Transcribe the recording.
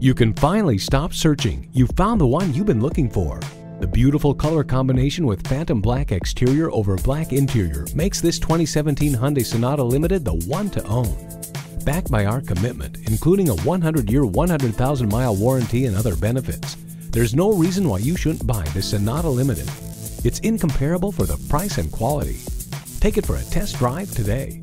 You can finally stop searching. You found the one you've been looking for. The beautiful color combination with phantom black exterior over black interior makes this 2017 Hyundai Sonata Limited the one to own. Backed by our commitment, including a 100-year, 100,000-mile warranty and other benefits, there's no reason why you shouldn't buy the Sonata Limited. It's incomparable for the price and quality. Take it for a test drive today.